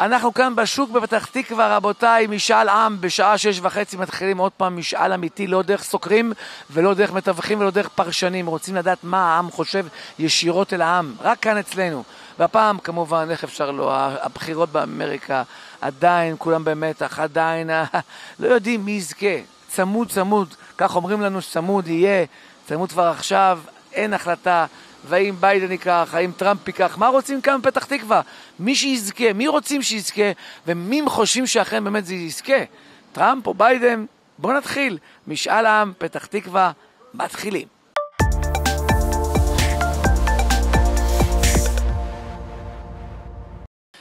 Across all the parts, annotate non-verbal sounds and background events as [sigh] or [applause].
אנחנו כאן בשוק בפתח תקווה, רבותיי, משאל עם, בשעה שש וחצי מתחילים עוד פעם משאל אמיתי, לא דרך סוקרים ולא דרך מתווכים ולא דרך פרשנים. רוצים לדעת מה העם חושב ישירות אל העם, רק כאן אצלנו. והפעם, כמובן, איך אפשר לא, הבחירות באמריקה עדיין, כולם במתח, עדיין, לא יודעים מי יזכה. צמוד צמוד, כך אומרים לנו שצמוד יהיה, צמוד כבר עכשיו, אין החלטה. והאם ביידן ייקח, האם טראמפ ייקח, מה רוצים כאן בפתח תקווה? מי שיזכה, מי רוצים שיזכה, ומי חושבים שאכן באמת זה יזכה? טראמפ או ביידן? בואו נתחיל. משאל העם, פתח תקווה, מתחילים.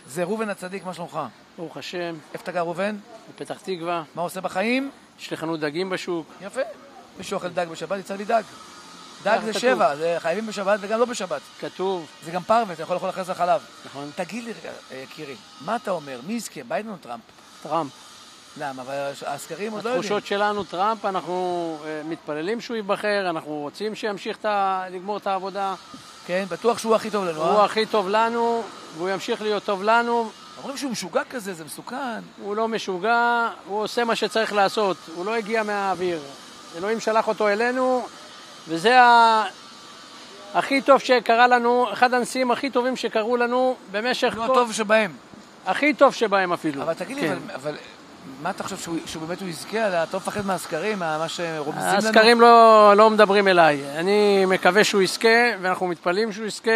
זה ראובן הצדיק, מה שלומך? ברוך השם. איפה אתה גר ראובן? בפתח תקווה. מה עושה בחיים? יש לי חנות דגים בשוק. יפה. מי שאוכל דג בשבת, יצא לי דג. דג זה שבע, זה חייבים בשבת וגם לא בשבת. כתוב. זה גם פרווה, אתה יכול לאכול אחרי זה חלב. נכון. תגיד לי רגע, יקירי, מה אתה אומר? מי יזכה, ביידן או טראמפ? טראמפ. למה? אבל הסקרים עוד לא יודעים. התחושות שלנו, טראמפ, אנחנו אה, מתפללים שהוא ייבחר, אנחנו רוצים שימשיך. לגמור את העבודה. כן, בטוח שהוא הכי טוב לנו, אה? הוא הכי טוב לנו, והוא ימשיך להיות טוב לנו. אומרים שהוא משוגע כזה, זה מסוכן. הוא לא משוגע, הוא עושה מה שצריך לעשות. הוא לא הגיע מהאוויר. אלוהים שלח אותו אלינו, וזה ה... הכי טוב שקרה לנו, אחד הנשיאים הכי טובים שקרו לנו במשך... הוא הטוב שבהם. הכי טוב שבהם אפילו. אבל תגיד לי, כן. אבל- אבל מה אתה חושב, שהוא שהוא באמת הוא יזכה? אתה לא מפחד מהסקרים, מה שרומזים לנו? הסקרים לא, לא מדברים אליי. אני מקווה שהוא יזכה, ואנחנו מתפללים שהוא יזכה.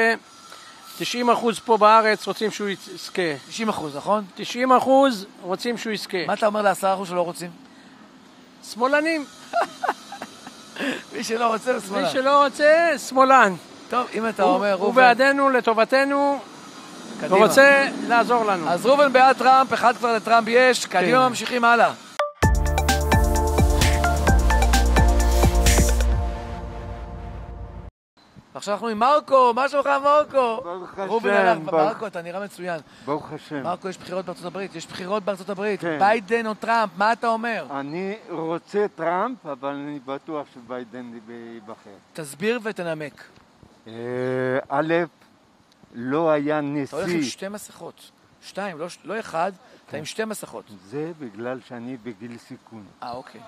90 אחוז פה בארץ רוצים שהוא יזכה. 90 אחוז, נכון? 90 אחוז רוצים שהוא יזכה. מה אתה אומר לעשרה אחוז שלא רוצים? שמאלנים. [laughs] מי שלא רוצה, הוא מי שמאלן. שלא רוצה, שמאלן. טוב, אם אתה הוא- אומר, הוא ראובן, בעדנו, לטובתנו, קדימה. ורוצה לעזור לנו. אז ראובן בעד טראמפ, אחד כבר לטראמפ יש, קדימה כן. ממשיכים הלאה. עכשיו אנחנו עם מרקו, מה שלומך מרקו? ברוך השם, מרקו, אתה נראה מצוין. ברוך השם. מרקו, יש בחירות בארצות הברית, יש בחירות בארצות הברית. כן. ביידן או טראמפ, מה אתה אומר? אני רוצה טראמפ, אבל אני בטוח שביידן ייבחר. תסביר ותנמק. אה, א', לא היה אתה הולך עם נשיא. שתי מסכות. שתיים, לא לא אחד, אתה עם שתי מסכות. זה בגלל שאני בגיל סיכון. אה, אוקיי.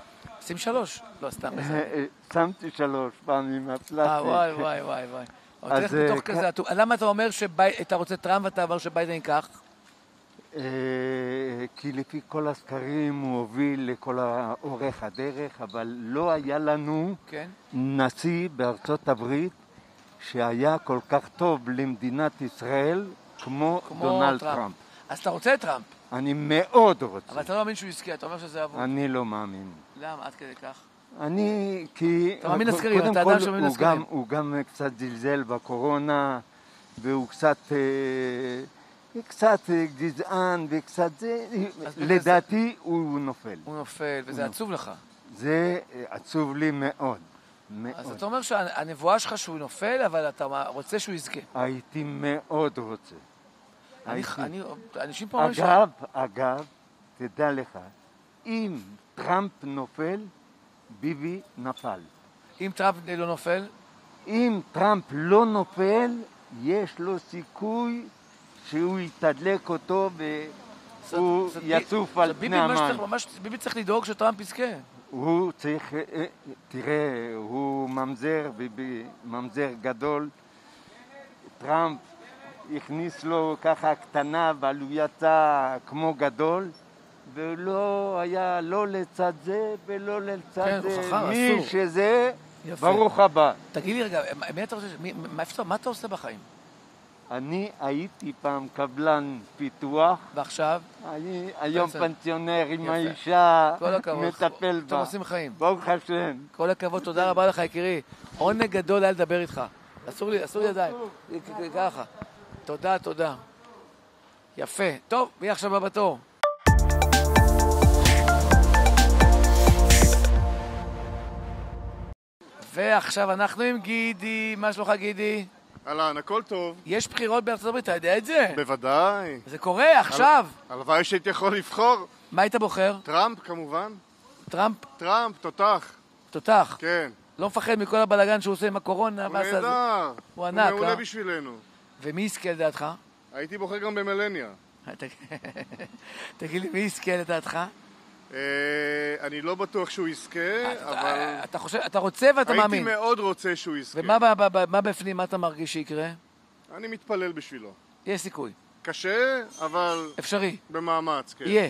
שים שלוש. לא, סתם. אה. אה, שמתי שלוש פעמים אה, מהפלסטיק. וואי, וואי, וואי, וואי. אז, אה, למה אתה אומר שאתה רוצה טראמפ ואתה אומר שביידן ייקח? אה, כי לפי כל הסקרים הוא הוביל לכל אורך הדרך, אבל לא היה לנו כן. נשיא בארצות הברית שהיה כל כך טוב למדינת ישראל כמו, כמו דונלד טראמפ. טראמפ. אז אתה רוצה את טראמפ, אני מאוד רוצה. אבל אתה לא מאמין שהוא יזכה, אתה אומר שזה אבוד. אני לא מאמין. למה? עד כדי כך? אני, כי... אתה מאמין לסקרים, אתה אדם שמאמין לסקרים. הוא גם קצת זלזל בקורונה, והוא קצת... אה, קצת אה, גזען וקצת זה, אז לדעתי הוא נופל. הוא נופל, וזה עצוב לך. זה אה, עצוב לי מאוד, אז מאוד. אתה אומר שהנבואה שלך שהוא נופל, אבל אתה רוצה שהוא יזכה. הייתי מאוד רוצה. אני-. אני- אנשים פה אומרים ש... אגב, אגב, תדע לך, אם טראמפ נופל, ביבי נפל. אם טראמפ לא נופל, אם טראמפ לא נופל, יש לו סיכוי שהוא יתדלק אותו והוא יצוף על פני המים. ביבי צריך לדאוג שטראמפ יזכה. הוא צריך, אה, אה, תראה, הוא ממזר, ביבי ממזר גדול. טראמפ הכניס לו ככה קטנה, אבל הוא יצא כמו גדול. ולא היה לא לצד זה ולא לצד כן, זה. חכם, מי אסור. שזה, יפה. ברוך הבא. תגיד לי רגע, מי אתה רוצה... מי- מה מה אתה עושה בחיים? אני הייתי פעם קבלן פיתוח, ועכשיו? אני היום בסדר. פנסיונר עם יפה. האישה, כל הכבוד. מטפל אתם בה. עושים חיים. ברוך השם. כל הכבוד, תודה רבה לך, יקירי. עונג גדול היה לדבר איתך. אסור לי, אסור לי ידיים. ככה. תודה, תודה. יפה. טוב, מי עכשיו הבא בתור? ועכשיו אנחנו עם גידי. מה שלומך, גידי? אהלן, הכל טוב. יש בחירות בארצות הברית, אתה יודע את זה? בוודאי. זה קורה עכשיו. הלוואי שהייתי יכול לבחור. מה היית בוחר? טראמפ כמובן. טראמפ, טראמפ, תותח. תותח. כן. לא מפחד מכל הבלאגן שהוא עושה עם הקורונה. הוא מה עשה זה? נהדר. הוא ענק, מעולה אה? בשבילנו. ומי יזכה לדעתך? הייתי בוחר גם במלניה. [laughs] תגיד לי, מי יזכה לדעתך? אה, אני לא בטוח שהוא יזכה, אבל אתה- חושב, אתה רוצה ואתה הייתי מאמין. מאוד רוצה שהוא יזכה. ומה בפנים, מה אתה מרגיש שיקרה? אני מתפלל בשבילו. יש סיכוי. קשה, אבל אפשרי. במאמץ, כן. יהיה.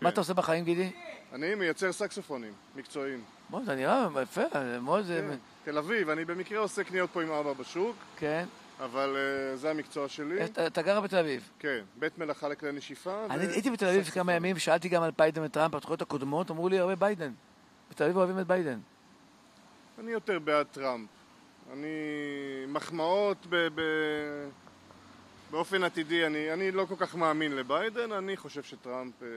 מה אתה עושה בחיים, גידי? אני מייצר סקסופונים, מקצועיים. בוא, זה נראה יפה, מאוד... כן. תל אביב, אני במקרה עושה קניות פה עם אבא בשוק, כן. אבל אה, זה המקצוע שלי. אתה- גר בתל אביב. כן, בית מלאכה לכלי נשיפה. אני הייתי בתל אביב כמה ימים, שאלתי גם על ביידן וטראמפ, בתוכניות הקודמות, אמרו לי הרבה ביידן. בתל אביב אוהבים את ביידן. אני יותר בעד טראמפ. אני... מחמאות ב... ב... באופן עתידי, אני, אני לא כל כך מאמין לביידן, אני חושב שטראמפ אה,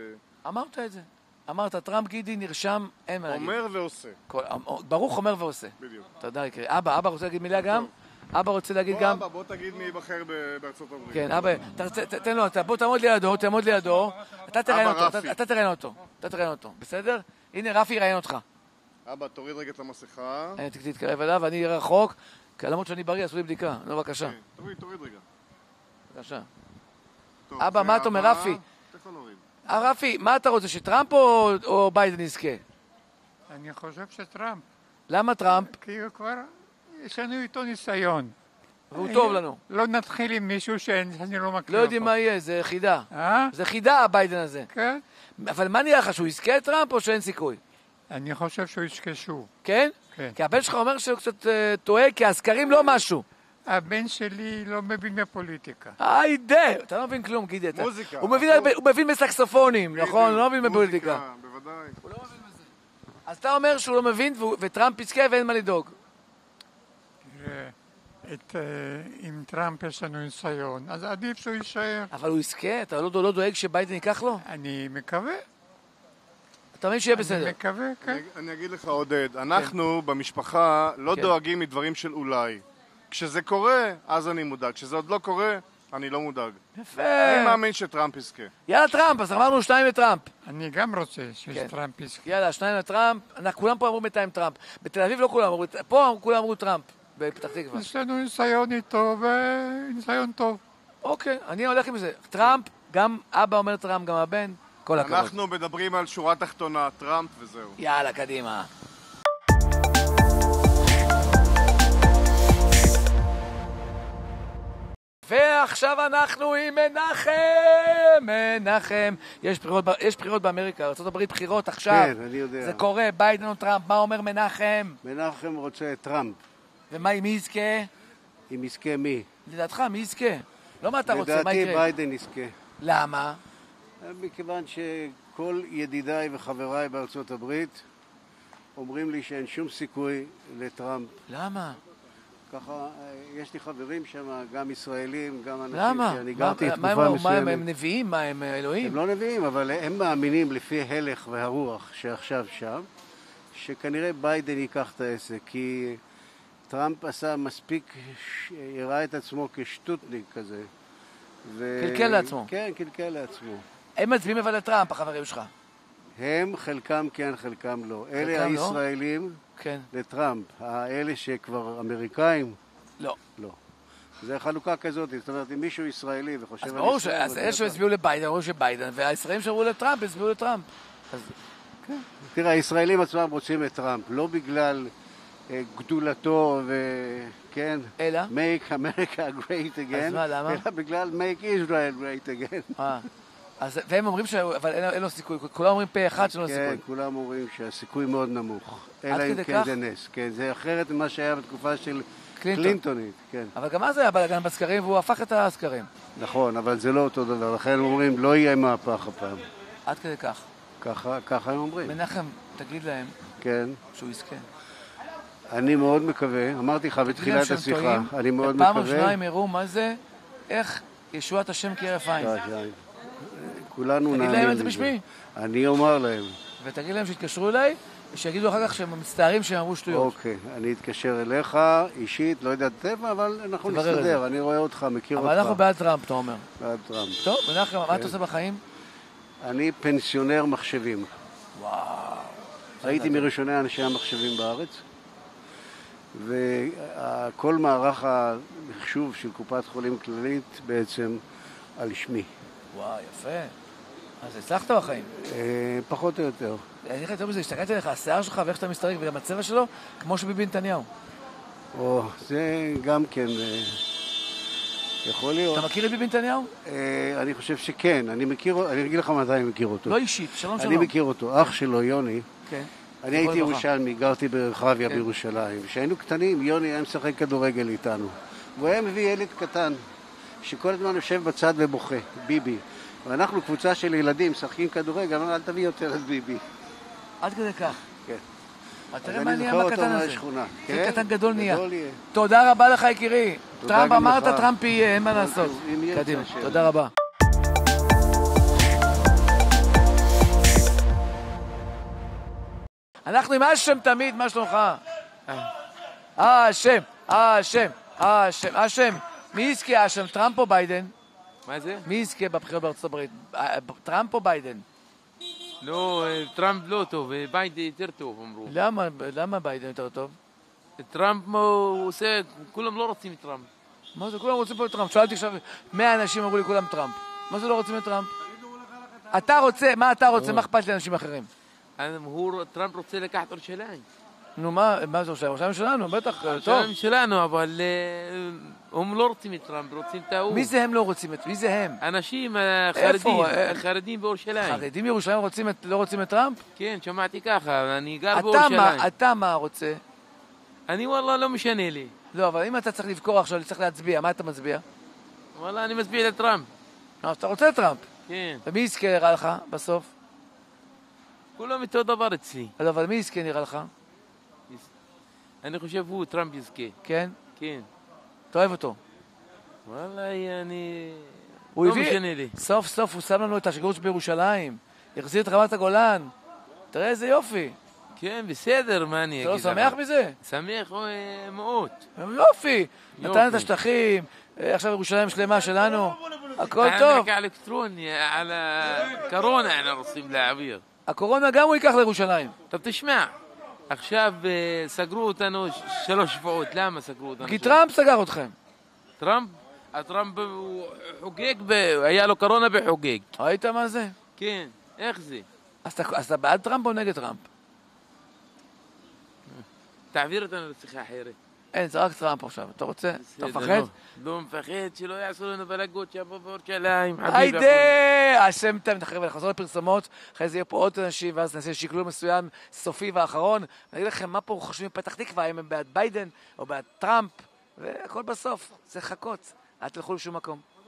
אמרת את זה. אמרת, טראמפ גידי נרשם, אין מה להגיד. אומר ועושה, כל- ברוך אומר ועושה. בדיוק. תודה, יקרי. אבא, אבא רוצה להגיד מילה גם? אבא רוצה להגיד בוא גם? אבא, בוא תגיד מי ייבחר בארצות הברית. כן, אבא, תרצה- ת- תן לו, בוא תעמוד לידו, תעמוד לידו. אתה תראיין אותו. אתה- אתה תראיין אותו. אתה תראיין אותו, בסדר? הנה, רפי יראיין אותך. אבא, תוריד רגע את המסכה. אני תתקרב אליו, אני אהיה רחוק, כי למרות שאני בריא, עשו לי בדיקה. נו, בבקשה. כן, תוריד, תוריד רגע. בבקשה. אבא, מה אתה אומר. רפי? אה, רפי, מה אתה רוצה, שטראמפ או או ביידן יזכה? אני חושב שטראמפ, למה טראמפ? כי הוא כבר, יש לנו איתו ניסיון. והוא טוב לנו. לא נתחיל עם מישהו שאני לא מכיר לא יודעים. מה יהיה, זה חידה. אה? זה חידה, הביידן הזה. כן. אבל מה נראה לך, שהוא יזכה טראמפ או שאין סיכוי? אני חושב שהוא יזכה שוב. כן? כן. כי הבן שלך אומר שהוא קצת אה, טועה, כי הסקרים לא משהו. הבן שלי לא מבין בפוליטיקה. היידה! אתה לא מבין כלום, גידי. אתה- מוזיקה. הוא מבין- הוא מבין בסקסופונים, נכון? הוא לא מבין בפוליטיקה. מוזיקה, בוודאי. אז אתה אומר שהוא לא מבין, וטראמפ יזכה ואין מה לדאוג. תראה, את, אה, עם טראמפ יש לנו ניסיון, אז עדיף שהוא יישאר. אבל הוא יזכה? אתה לא לא דואג שביידן ייקח לו? אני מקווה, אתה מבין שיהיה אני בסדר. מקווה, כן. אני- אני אגיד לך, עודד, אנחנו במשפחה לא כן. דואגים מדברים של אולי. כשזה קורה, אז אני מודאג. כשזה עוד לא קורה, אני לא מודאג. יפה. אני מאמין שטראמפ יזכה. יאללה טראמפ, אז אמרנו שניים לטראמפ. אני גם רוצה כן. שטראמפ יזכה. יאללה, שניים לטראמפ. כולם פה אמרו בינתיים טראמפ. בתל אביב לא כולם אמרו, פה כולם אמרו טראמפ. בפתח תקווה. יש לנו ניסיון איתו, וניסיון טוב. אוקיי, אני הולך עם זה. טראמפ, גם אבא אומר טראמפ, גם הבן. כל הכבוד. אנחנו מדברים על שורה תחתונה, טראמפ וזהו. יאללה, קדימה. ועכשיו אנחנו עם מנחם! מנחם, יש בחירות, יש בחירות באמריקה, ארה"ב בחירות עכשיו. כן, אני יודע. זה קורה, ביידן או טראמפ, מה אומר מנחם? מנחם רוצה את טראמפ. ומה, מי יזכה? אם יזכה מי? לדעתך, מי יזכה? לא מה אתה רוצה, מה לדעתי יקרה? ביידן יזכה. למה? מכיוון שכל ידידיי וחבריי בארצות הברית אומרים לי שאין שום סיכוי לטראמפ. למה? ככה, יש לי חברים שם, גם ישראלים, גם אנשים למה? שאני מה- גרתי מה הם תקופה אמרו? מה הם, מסוימת. הם נביאים? מה הם אלוהים? הם לא נביאים, אבל הם מאמינים לפי הלך הרוח שעכשיו שם, שכנראה ביידן ייקח את העסק, כי טראמפ עשה מספיק, הראה את עצמו כשטותניק כזה. ו... קלקל לעצמו. כן, קלקל לעצמו. הם מצביעים אבל לטראמפ, החברים שלך. הם, חלקם כן, חלקם לא. אלה חלקם לא? הישראלים כן. לטראמפ. האלה שכבר אמריקאים, לא. לא. זה חלוקה כזאת, זאת אומרת, אם מישהו ישראלי וחושב אז ברור, ש- אז אלה. שהצביעו לביידן, אמרו שביידן, והישראלים שאמרו לטראמפ, הצביעו לטראמפ. אז תראה, הישראלים עצמם רוצים את טראמפ, לא בגלל גדולתו וכן, אלא? make America great again, אז מה, למה? אלא בגלל make Israel great again. אה. אז, והם אומרים ש... אבל אין, אין לו סיכוי, כולם אומרים פה אחד שאין לו כן, סיכוי. כולם אומרים שהסיכוי מאוד נמוך. אלא אם כן כך? זה נס. כן, זה אחרת ממה שהיה בתקופה של קלינטון. קלינטונית. כן, אבל גם אז היה בלאגן בסקרים, והוא הפך את הסקרים. נכון, אבל זה לא אותו דבר. לכן אומרים, לא יהיה מהפך הפעם. עד כדי כך. ככה, ככה הם אומרים. מנחם, תגיד להם כן. שהוא יזכה. אני מאוד מקווה, אמרתי לך תגיד בתחילת השיחה, אני מאוד מקווה... ראשונה הם יראו מה זה, איך ישועת השם כהרף עין. כולנו תגיד נאמין להם את זה. בשמי. אני אומר להם. ותגיד להם שיתקשרו אליי, ושיגידו אחר כך שהם מצטערים שהם אמרו שטויות. אוקיי, אני אתקשר אליך אישית, לא יודע טבע, אבל אנחנו נסתדר. אני רואה אותך, מכיר אותך. אבל אנחנו בעד טראמפ, אתה אומר. בעד טראמפ. טוב, מנחם, מה כן. אתה עושה בחיים? אני פנסיונר מחשבים. וואו. הייתי מראשוני אנשי המחשבים בארץ, וכל מערך המחשוב של קופת חולים כללית בעצם על שמי. וואי, יפה. אז הצלחת בחיים. אה, פחות או יותר. לך יותר מזה, הסתכלתי עליך, השיער שלך ואיך אתה מסתרק וגם הצבע שלו, כמו שביבי נתניהו. או, זה גם כן אה, יכול להיות. אתה מכיר את ביבי נתניהו? אה, אני חושב שכן. אני מכיר, אני אגיד לך מתי אני מכיר אותו. לא אישית, שלום שלום. אני מכיר אותו. אח שלו, יוני. כן. אני הייתי. ירושלמי, גרתי ברחביה כן. בירושלים. כשהיינו קטנים, יוני היה משחק כדורגל איתנו. והוא היה מביא ילד קטן, שכל הזמן יושב בצד ובוכה, ביבי. ואנחנו קבוצה של ילדים, משחקים כדורגל, אמרנו, אל תביא יותר את ביבי. עד כדי כך. כן. אז תראה אני מה נהיה מהקטן הזה. זה כן? קטן גדול נהיה. תודה רבה לך יקירי. טראמפ אמרת. טראמפ יהיה, אין מה לעשות. קדימה. תודה רבה. אנחנו עם אשם תמיד, מה שלומך? אשם, אשם, אשם, אשם. מי יזכה אשם, טראמפ או ביידן? מה זה? מי יזכה בבחירות בארצות הברית? אה, טראמפ או ביידן? לא, אה, טראמפ לא טוב, אה, ביידן יותר טוב, אמרו. למה, למה ביידן יותר טוב? טראמפ הוא עושה, כולם לא רוצים את טראמפ. מה זה, כולם רוצים פה את טראמפ. שאלתי עכשיו, 100 אנשים אמרו לי כולם טראמפ. מה זה לא רוצים את טראמפ? אתה רוצה, מה אתה רוצה? מה אכפת לאנשים אחרים? הוא, טראמפ רוצה לקחת ירושלים. נו, מה מה זה ירושלים? ירושלים שלנו, בטח, טוב. ירושלים שלנו, אבל הם לא רוצים את טראמפ, רוצים את ההוא. מי זה הם לא רוצים את... מי זה הם? אנשים חרדים, איפה? אה, החרדים בירושלים. חרדים ירושלים רוצים את- לא רוצים את טראמפ? כן, שמעתי ככה, אני גר בירושלים. אתה מה רוצה? אני וואלה לא משנה לי. לא, אבל אם אתה צריך לבחור עכשיו, צריך להצביע, מה אתה מצביע? וואלה, אני מצביע לטראמפ. אז אתה רוצה טראמפ. כן. ומי יזכה לך בסוף? כולם אותו דבר אצלי. אבל מי יזכה נראה לך? אני חושב הוא, טראמפ יזכה. כן? כן. אתה אוהב אותו? וואלה, אני... הוא לא הביא... משנה לי. סוף סוף הוא שם לנו את השגרירות בירושלים. החזיר את רמת הגולן. תראה איזה יופי. כן, בסדר, מה אני אגיד? לא לך? אתה לא שמח מזה? שמח אה, מאוד. יופי. נתן את השטחים, אה, עכשיו ירושלים שלמה שלנו. הכל אה, טוב. על אלקטרוני, על הקורונה אנחנו רוצים להעביר. הקורונה גם הוא ייקח לירושלים. טוב, תשמע, עכשיו אה, סגרו אותנו שלוש שבועות, למה סגרו אותנו? כי טראמפ סגר אתכם. טראמפ? הטראמפ הוא חוגג, ב- היה לו קורונה וחוגג. ראית מה זה? כן, איך זה? אז אתה- אז אתה בעד טראמפ או נגד טראמפ? תעביר אותנו לשיחה אחרת. אין, זה רק טראמפ עכשיו. אתה רוצה? אתה בסדר, מפחד? לא. לא מפחד שלא יעשו לנו בלגות שם בירושלים. היידה! השם תמיד אחרי ונחזור לפרסומות, אחרי זה יהיה פה עוד אנשים, ואז נעשה שקלול מסוים, סופי ואחרון. אני אגיד לכם מה פה חושבים בפתח תקווה, אם הם בעד ביידן או בעד טראמפ, והכל בסוף, זה חכות. אל תלכו לשום מקום.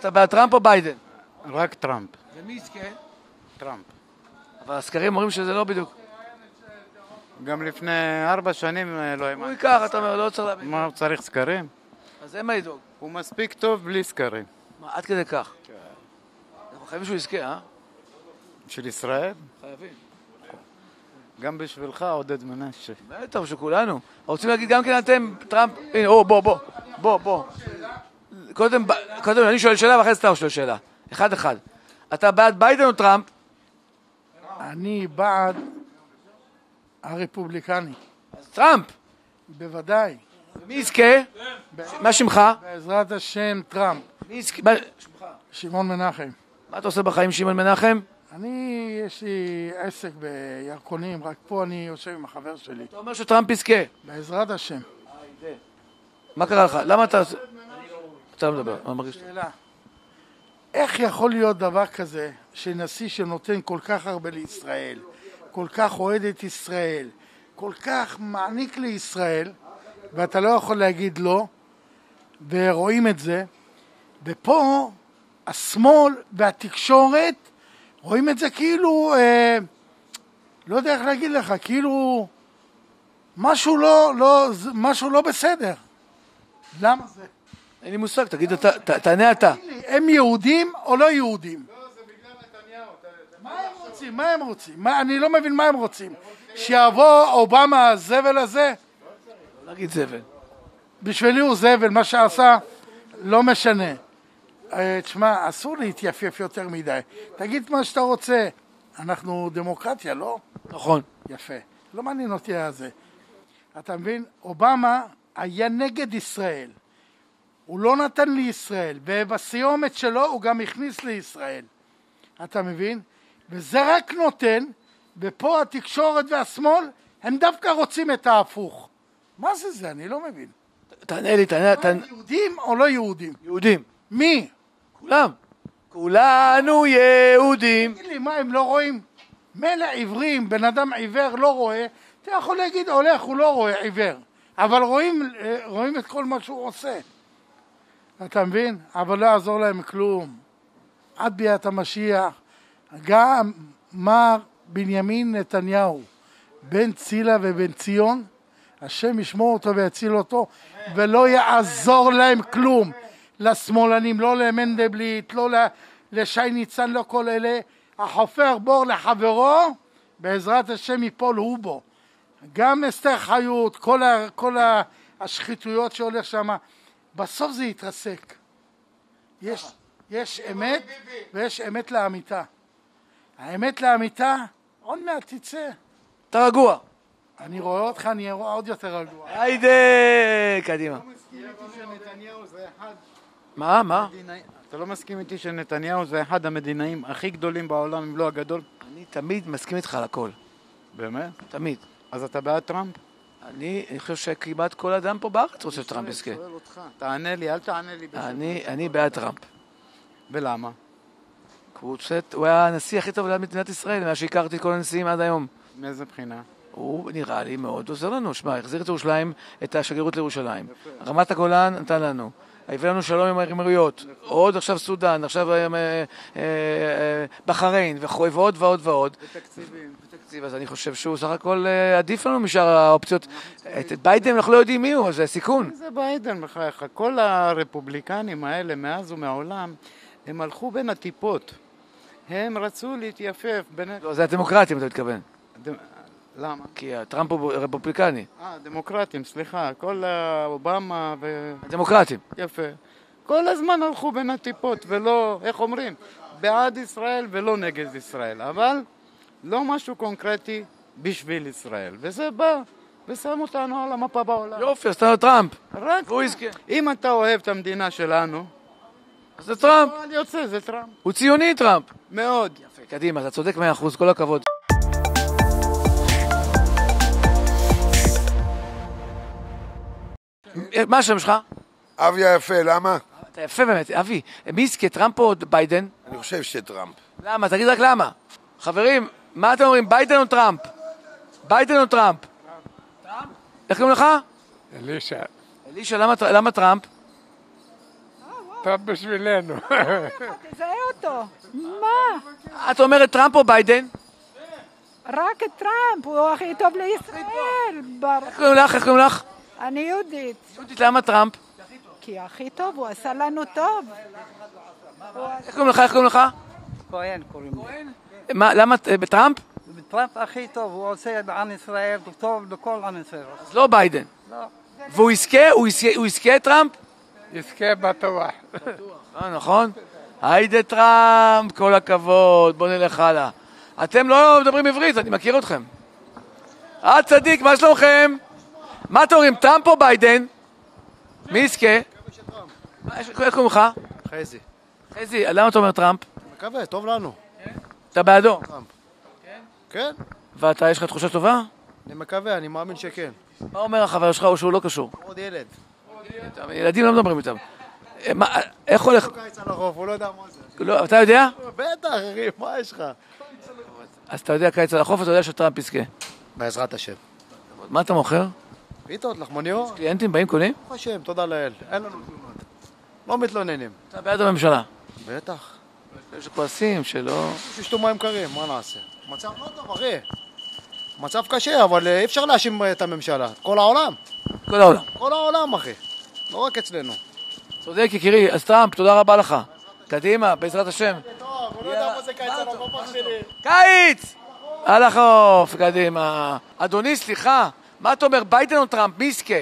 אתה בעד טראמפ או ביידן? רק טראמפ. ומי יזכה? טראמפ. אבל הסקרים אומרים שזה לא בדיוק. גם לפני ארבע שנים אה, לא הוא האמנתי. ייקח, אתה אומר, לא צריך להבין. מה הוא צריך סקרים? אז אין מה לדאוג. הוא מספיק טוב בלי סקרים. מה, עד כדי כך. אנחנו חייבים שהוא יזכה, אה? של ישראל? חייבים. גם בשבילך, עודד מנשה. בטח, של כולנו. רוצים להגיד גם כן אתם, טראמפ, הנה, בוא, בוא, בוא, בוא. קודם, קודם אני שואל שאלה ואחרי זה אתה שואל שאלה. אחד אחד. אתה בעד ביידן או טראמפ? אני בעד הרפובליקני, טראמפ. בוודאי. מי יזכה? מה שמך? בעזרת השם טראמפ, מי יזכה? שמעון מנחם. מה אתה עושה בחיים, שמעון מנחם? אני, יש לי עסק בירקונים, רק פה אני יושב עם החבר שלי. אתה אומר שטראמפ יזכה. בעזרת השם. מה קרה לך? למה אתה... אתה מדבר, מה מרגיש? שאלה, איך יכול להיות דבר כזה שנשיא שנותן כל כך הרבה לישראל, כל כך אוהד את ישראל, כל כך מעניק לישראל, ואתה לא יכול להגיד לא, ורואים את זה, ופה השמאל והתקשורת רואים את זה כאילו, אה, לא יודע איך להגיד לך, כאילו משהו לא, לא, משהו לא בסדר. למה זה? אין לי מושג, תגיד אתה, ת- תענה אתה. הם יהודים או לא יהודים? מה הם רוצים? מה הם רוצים? אני לא מבין מה הם רוצים. שיבוא אובמה הזבל הזה? לא להגיד זבל. בשבילי הוא זבל, מה שעשה לא משנה. אה, תשמע, אסור להתייפייף יותר מדי. תגיד מה שאתה רוצה. אנחנו דמוקרטיה, לא? נכון. יפה. לא מעניין אותי על זה. אתה מבין? אובמה היה נגד ישראל. הוא לא נתן לישראל, ובסיומת שלו הוא גם הכניס לישראל. אתה מבין? וזה רק נותן, ופה התקשורת והשמאל, הם דווקא רוצים את ההפוך. מה זה זה? אני לא מבין. תענה לי, תענה, מה, תענה. יהודים או לא יהודים? יהודים. מי? כולם. כולנו יהודים. תגיד לי, מה, הם לא רואים? מילא עיוורים, בן אדם עיוור לא רואה, אתה יכול להגיד הולך, הוא לא רואה עיוור, אבל רואים, אה, רואים את כל מה שהוא עושה. אתה מבין? אבל לא יעזור להם כלום. עד ביאת המשיח, גם מר בנימין נתניהו, בן צילה ובן ציון, השם ישמור אותו ויציל אותו, ולא יעזור להם כלום. לשמאלנים, לא למנדלבליט, לא לשי ניצן, לא כל אלה. החופר בור לחברו, בעזרת השם יפול הוא בו. גם אסתר חיות, כל, ה, כל השחיתויות שהולך שם, בסוף זה יתרסק. יש, יש אמת ויש אמת לאמיתה. האמת לאמיתה, עוד מעט תצא. אתה רגוע. אני רואה אותך, אני אהיה עוד יותר רגוע. היידה! קדימה. מה, מה? אתה לא מסכים איתי שנתניהו זה אחד המדינאים הכי גדולים בעולם, אם לא הגדול? אני תמיד מסכים איתך על הכל. באמת? תמיד. אז אתה בעד טראמפ? אני, אני חושב שכמעט כל אדם פה בארץ רוצה שטראמפ יזכה. שואל אותך. תענה לי, אל תענה לי. בשם. אני, אני בעד טראמפ. ולמה? הוא רוצה- הוא היה הנשיא הכי טוב למדינת ישראל, מאז שהכרתי את כל הנשיאים עד היום. מאיזה בחינה? הוא נראה לי מאוד עוזר לנו. שמע, החזיר את ירושלים, את השגרירות לירושלים. רמת הגולן נתן לנו. הביא לנו שלום עם האמירויות. עוד עכשיו סודאן, עכשיו אה, אה, אה, בחריין, ועוד ועוד ועוד. תקציבים. תקציב, אז אני חושב שהוא סך הכל אה, עדיף לנו משאר האופציות. את ביידן אנחנו לא יודעים מי הוא, אז זה סיכון. זה ביידן בחייך. כל הרפובליקנים האלה, מאז ומעולם, הם הלכו בין הטיפות. הם רצו להתייפף בין... לא, זה הדמוקרטים, אתה מתכוון. למה? כי טראמפ הוא רפובליקני. אה, דמוקרטים, סליחה. כל האובמה ו... הדמוקרטים. יפה. כל הזמן הלכו בין הטיפות, ולא, איך אומרים? בעד ישראל ולא נגד ישראל. אבל לא משהו קונקרטי בשביל ישראל. וזה בא ושם אותנו על המפה בעולם. יופי, אז אתה טראמפ. רק והוא יזכה. אם אתה אוהב את המדינה שלנו, אז זה טראמפ. פועל יוצא, זה טראמפ. הוא ציוני, טראמפ. מאוד. יפה, קדימה, אתה צודק מאה אחוז, כל הכבוד. מה השם שלך? אבי היפה, למה? אתה יפה באמת. אבי, מי יזכה, טראמפ או ביידן? אני חושב שטראמפ. למה? תגיד רק למה. חברים, מה אתם אומרים, ביידן או טראמפ? ביידן או טראמפ? איך קוראים לך? אלישע, אלישע, למה, למה טראמפ? טוב בשבילנו. תזהה אותו. מה? את אומרת טראמפ או ביידן? רק טראמפ, הוא הכי טוב לישראל. איך קוראים לך? איך קוראים לך? אני יהודית. יהודית, למה טראמפ? כי הכי טוב, הוא עשה לנו טוב. איך קוראים לך? איך קוראים לך? כהן קוראים לי. מה, למה, אה, טראמפ? טראמפ הכי טוב, הוא עושה לעם ישראל, טוב לכל עם ישראל. אז לא ביידן. לא. והוא יזכה? הוא יזכה, הוא יזכה טראמפ? יזכה בטוח. [laughs] אה, נכון? היידה טראמפ, כל הכבוד, בוא נלך הלאה. אתם לא מדברים עברית, אני מכיר אתכם. אה, צדיק, מה שלומכם? מה אתם אומרים, טראמפ או ביידן? מי יזכה? איך קוראים לך? חזי. חזי, למה אתה אומר טראמפ? מקווה, טוב לנו. אתה בעדו. כן? ואתה, יש לך תחושה טובה? אני מקווה, אני מאמין שכן. מה אומר החבר שלך או שהוא לא קשור? עוד ילד. ילדים לא מדברים איתם. אה, איך הולך? הוא החוף, הוא לא יודע מה זה. לא, אתה יודע? בטח, אחי, מה יש לך? אז אתה יודע קיץ על החוף, אתה יודע שטראמפ יזכה. בעזרת השם. מה אתה מוכר? פיתות, לחמניות. קליינטים באים קונים? ברוך השם, תודה לאל. אין לנו תלונות. לא מתלוננים. אתה בעד הממשלה. בטח. יש כועסים שלא... שישתו מים קרים, מה נעשה? מצב לא טוב, אחי. מצב קשה, אבל אה, אי אפשר להאשים את הממשלה. כל העולם. כל העולם. כל העולם, אחי. לא רק אצלנו. צודק יקירי, אז טראמפ, תודה רבה לך. קדימה, בעזרת השם. לא קיץ על החוף, קדימה. אדוני, סליחה, מה אתה אומר, ביידן או טראמפ? מי יזכה?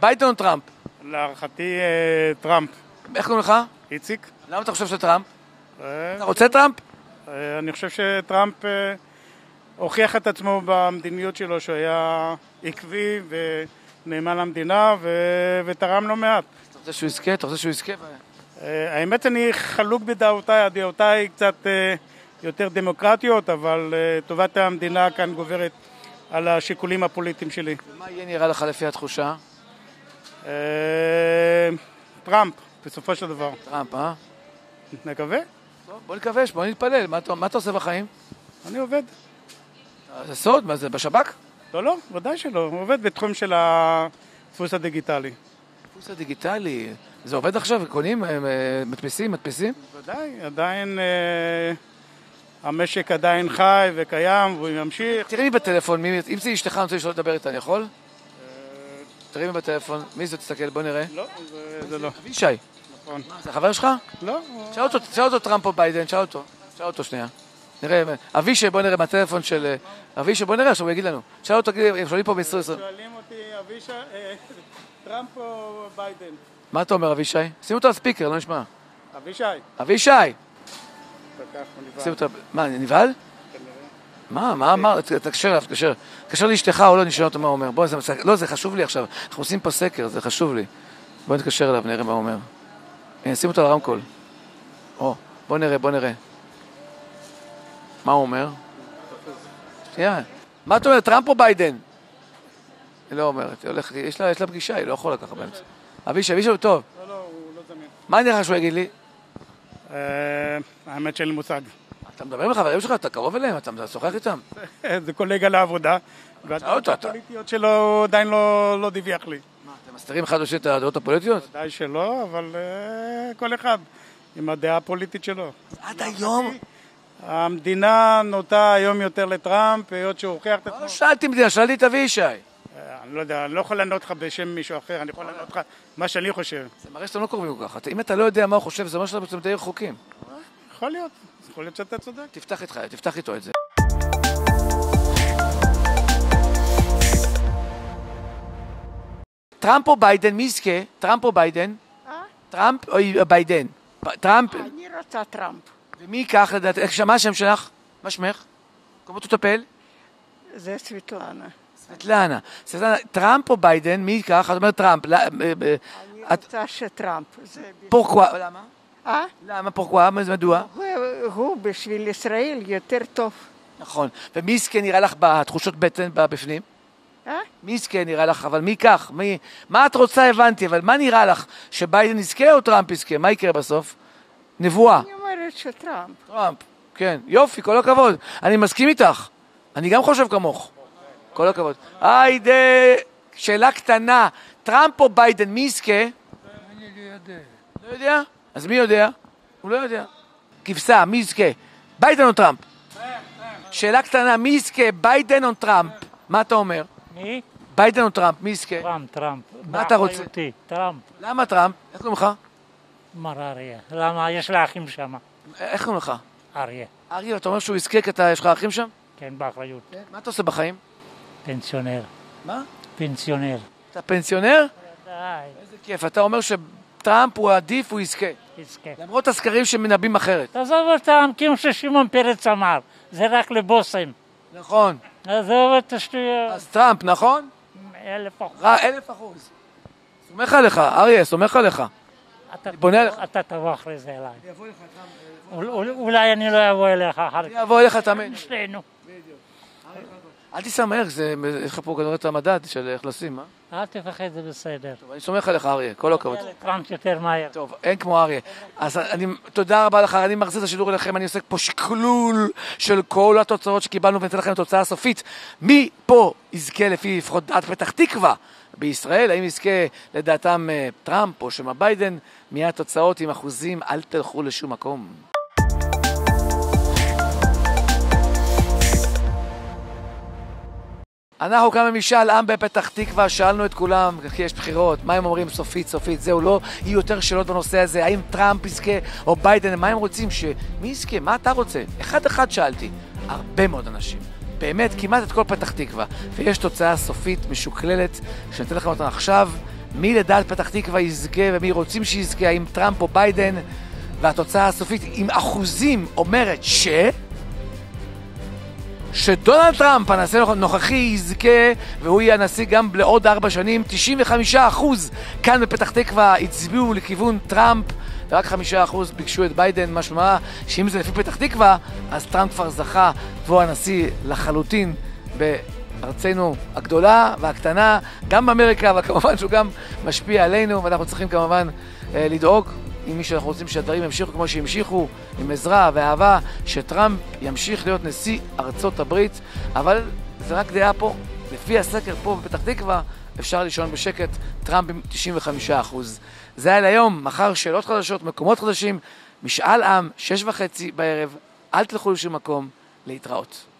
ביידן או טראמפ? להערכתי אה, טראמפ. איך קוראים לך? איציק? למה אתה חושב שטראמפ? אה, אתה רוצה טראמפ? אה, אני חושב שטראמפ אה, הוכיח את עצמו במדיניות שלו שהוא היה עקבי ונאמן למדינה ו- ותרם לא מעט. אתה רוצה שהוא יזכה? אתה רוצה שהוא יזכה? אה, האמת אני חלוק בדעותיי, הדעותיי קצת אה, יותר דמוקרטיות, אבל אה, טובת המדינה כאן גוברת על השיקולים הפוליטיים שלי. מה יהיה נראה לך לפי התחושה? אה, טראמפ, בסופו של דבר. טראמפ, אה? נקווה. בוא נקווה, בוא נתפלל. מה אתה- מה אתה עושה בחיים? אני עובד. זה סוד? מה זה, בשב"כ? לא, לא, ודאי שלא. הוא עובד בתחום של הדפוס הדיגיטלי. הדפוס הדיגיטלי, זה עובד עכשיו? קונים, אה, אה, מדפיסים, מדפיסים? ודאי, עדיין אה, המשק עדיין חי וקיים והוא ימשיך. תראי מי בטלפון, מי- אם זה אשתך, אני רוצה לשאול לדבר איתה, אני יכול? תראי מי בטלפון, מי זה? תסתכל, בוא נראה. לא, זה לא. אבישי. נכון. זה חבר שלך? לא. שאל אותו, טראמפ או ביידן, שאל אותו. שאל אותו שנייה. נראה, אבישי, בוא נראה מהטלפון של... אה, אבישי, בוא נראה עכשיו, הוא יגיד לנו. שאל אותו, תגיד, הם שואלים פה ב-2020. שואלים אותי, אבישי, אה, טראמפ או ביידן? מה אתה אומר, אבישי? שים אותו על speaker, לא נשמע. אבישי. אבישי! שים אותו... מה, נבהל? מה, מה אמר? ת- תקשר אליו, תקשר. תקשר לאשתך או לא, נשאל אותו מה הוא אומר. בוא, זה, לא, זה חשוב לי עכשיו. אנחנו עושים פה סקר, זה חשוב לי. בוא נתקשר אליו, נראה מה הוא אומר. הנה, שים אותו על הרמקול. או, בוא נראה, בוא נראה. מה הוא אומר? שנייה. מה אתה אומר, טראמפ או ביידן? היא לא אומרת, היא הולכת, יש לה, יש לה פגישה, היא לא יכולה ככה באמצע. אבישי, אבישי הוא טוב. לא, לא, הוא לא זמין. מה נראה לך שהוא יגיד לי? אה, האמת שאין לי מושג. אתה מדבר עם החברים שלך, אתה קרוב אליהם, אתה משוחח איתם? [laughs] זה קולגה לעבודה. והדעות הפוליטיות שלו עדיין לא לא דיווח לי. אתם מסתירים אחד בשני את הדעות הפוליטיות? ודאי שלא, אבל אה, כל אחד עם הדעה הפוליטית שלו. עד היום? המדינה נוטה היום יותר לטראמפ, היות שהוא הוכיח את עצמו. לא שאלתי מדינה, שאלתי את אבישי. אה, אני לא יודע, אני לא יכול לענות לך בשם מישהו אחר, אני יכול לענות לך מה שאני חושב. זה מראה שאתם לא קרובים כל כך. אם אתה לא יודע מה הוא חושב, זה אומר שאתם די רחוקים. יכול להיות, יכול להיות שאתה צודק. תפתח איתך, תפתח איתו את זה. טראמפ או ביידן, מי יזכה? טראמפ או ביידן? טראמפ או ביידן? טראמפ, אני רוצה טראמפ. ומי ייקח לדעתך, מה השם שלך? מה שמך? כל תטפל? זה סבטלנה. סבטלנה. סבטלנה, טראמפ או ביידן, מי ייקח? את אומרת טראמפ. לא, אה, אה, אני את- רוצה שטראמפ. pourquoi. למה? אה? למה pourquoi? מדוע? הוא בשביל ישראל יותר טוב. נכון. ומי יזכה נראה לך בתחושות בטן בפנים? אה? מי יזכה נראה לך? אבל מי ייקח? מי... מה את רוצה הבנתי, אבל מה נראה לך? שביידן יזכה או טראמפ יזכה? מה יקרה בסוף? נבואה. אני אומרת שטראמפ. טראמפ, כן. יופי, כל הכבוד. אני מסכים איתך. אני גם חושב כמוך. כל הכבוד. היידה, שאלה קטנה. טראמפ או ביידן, מי יזכה? אני לא יודע. לא יודע? אז מי יודע? הוא לא יודע. כבשה, מי יזכה? ביידן או טראמפ? שאלה קטנה, מי יזכה? ביידן או טראמפ? מה אתה אומר? מי? ביידן או טראמפ? מי יזכה? טראמפ, טראמפ. מה אתה רוצה? באחריותי, טראמפ. למה טראמפ? איך קוראים לך? מר אריה. למה? יש לה אחים שם. איך קוראים לך? אריה. אריה, אתה אומר שהוא יזכה כי יש לך אחים שם? כן, באחריות. מה אתה עושה בחיים? פנסיונר. מה? פנסיונר. אתה פנסיונר? די. איזה כיף. אתה אומר שטראמפ הוא עדיף, הוא יזכה. יזכה. למרות הסקרים שמנבאים אחרת. תעזוב אותם, כמו ששמעון פרץ אמר. זה רק לבושם. נכון. עזוב את השטויות. אז טראמפ, נכון? אלף אחוז. אלף אחוז. סומך עליך, אריה, סומך עליך. אתה- אני פונה אליך. אתה תבוא אחרי זה אליי. אול- אול- אולי אני לא אבוא אליך אחר כך. אני אבוא אליך תמיד. שנינו. אל תיסע מהר, זה- יש לך פה כנראה את המדד של איך לשים, אה? אל תפחד, זה בסדר. אני סומך עליך, אריה, כל הכבוד. טראמפ יותר מהר. טוב, אין כמו אריה. אז אני, תודה רבה לך, אני מחזיר את השידור אליכם, אני עושה פה שקלול של כל התוצאות שקיבלנו וניתן לכם את התוצאה הסופית. מי פה יזכה לפי לפחות דעת פתח תקווה בישראל? האם יזכה לדעתם אה, טראמפ או שמא ביידן? מיד התוצאות עם אחוזים, אל תלכו לשום מקום. אנחנו כאן במשאל עם בפתח תקווה, שאלנו את כולם, כי יש בחירות, מה הם אומרים? סופית, סופית, זהו, לא יהיו יותר שאלות בנושא הזה, האם טראמפ יזכה או ביידן, מה הם רוצים, ש... מי יזכה, מה אתה רוצה? אחד אחד שאלתי, הרבה מאוד אנשים, באמת, כמעט את כל פתח תקווה, ויש תוצאה סופית משוקללת, שאני אתן לכם אותה עכשיו, מי לדעת פתח תקווה יזכה ומי רוצים שיזכה, האם טראמפ או ביידן, והתוצאה הסופית עם אחוזים אומרת ש... שדונלד טראמפ, הנשיא הנוכחי, יזכה והוא יהיה הנשיא גם לעוד ארבע שנים. 95% כאן בפתח תקווה הצביעו לכיוון טראמפ ורק חמישה אחוז ביקשו את ביידן, משמע שאם זה לפי פתח תקווה, אז טראמפ כבר זכה והוא הנשיא לחלוטין בארצנו הגדולה והקטנה, גם באמריקה, אבל כמובן שהוא גם משפיע עלינו, ואנחנו צריכים כמובן אה, לדאוג עם מי שאנחנו רוצים שהדברים ימשיכו כמו שהמשיכו, עם עזרה ואהבה, שטראמפ ימשיך להיות נשיא ארצות הברית, אבל זה רק דעה פה. לפי הסקר פה בפתח תקווה, אפשר לישון בשקט, טראמפ עם 95%. זה היה להיום, מחר שאלות חדשות, מקומות חדשים, משאל עם, שש וחצי בערב, אל תלכו לשום מקום, להתראות.